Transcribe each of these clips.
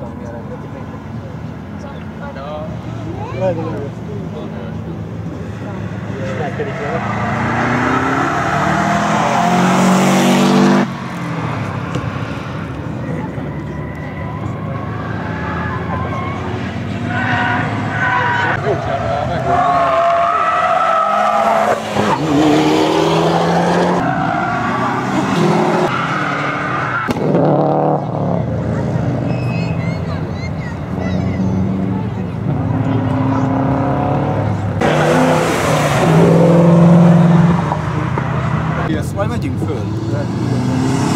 még? Nem tudom mi a 顶不住你看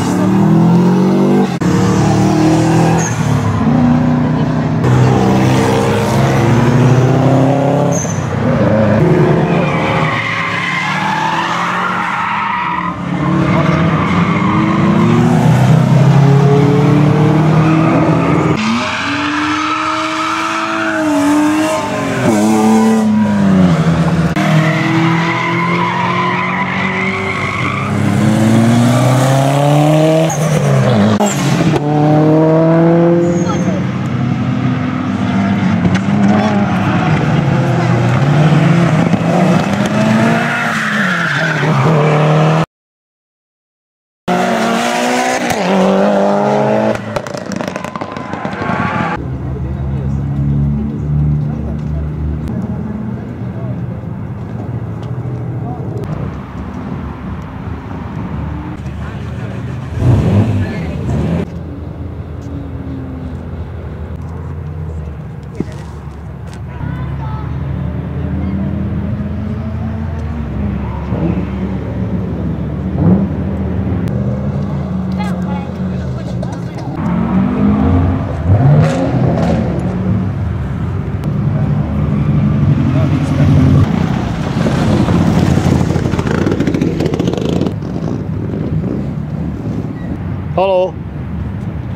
Haló,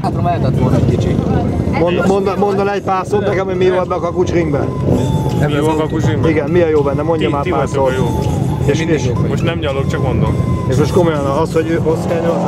Hátra mehetett volna egy kicsi. mond, mond, mondan egy pár szót nekem, hogy mi volt be a kakucsringben? Mi jó a kakusimban? Igen, mi a jó benne? Mondja Ti, már ti pár szót. jó. És, és, Most nem nyalok, csak mondom. és most komolyan az, hogy ő- kell nyolc.